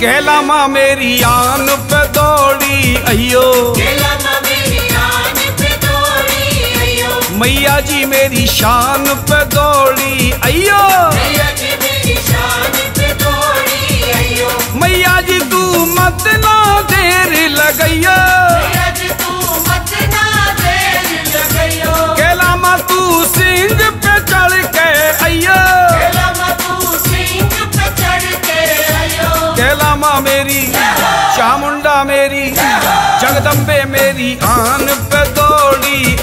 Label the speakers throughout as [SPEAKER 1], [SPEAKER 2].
[SPEAKER 1] ਕਹਿਲਾਵਾ ਮੇਰੀ ਆਨ ਪੇ ਦੋੜੀ ਅਈਓ
[SPEAKER 2] ਕਹਿਲਾਵਾ ਮੇਰੀ ਆਨ ਪੇ ਦੋੜੀ ਅਈਓ
[SPEAKER 1] ਮਈਆ ਜੀ ਮੇਰੀ ਸ਼ਾਨ ਪੇ ਦੋੜੀ ਅਈਓ ਮਈਆ
[SPEAKER 2] ਜੀ ਮੇਰੀ ਸ਼ਾਨ ਪੇ ਦੋੜੀ ਅਈਓ
[SPEAKER 1] ਮਈਆ ਜੀ ਤੂੰ ਮਤ ਨਾ ਦੇਰ ਲਗਈਓ ਲੰਬੇ ਮੇਰੀ ਆਨ ਪੇ ਦੌੜੀ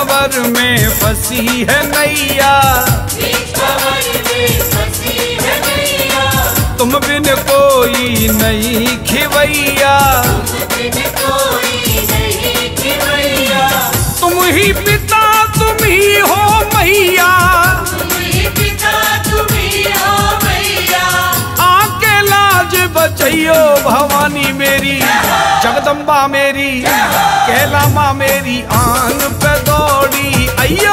[SPEAKER 1] कंवर में फंसी है नैया तुम बिन कोई नहीं खिवैया तुम ही पिता तुम ही हो मैया आके लाज बचैयो भवानी मेरी ਤੰਬਾ ਮੇਰੀ ਕਹਿ ਲਾਮਾ ਮੇਰੀ ਆਨ ਪੈ ਦੌੜੀ ਅਈਓ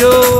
[SPEAKER 1] yo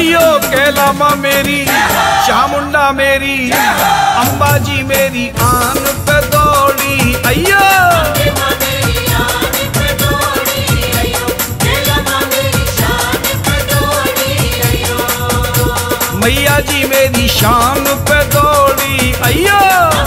[SPEAKER 1] ਹਰੀਓ ਕਹਿਲਾਵਾ ਮੇਰੀ ਚਾਮੁੰਡਾ ਮੇਰੀ ਅੰਬਾ ਜੀ ਮੇਰੀ ਆਨ ਪਦੋੜੀ ਅਈਓ ਮਈਆ ਜੀ ਮੇਰੀ ਸ਼ਾਨ ਪਦੋੜੀ ਅਈਓ